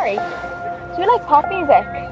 Sorry. Do you like pop music?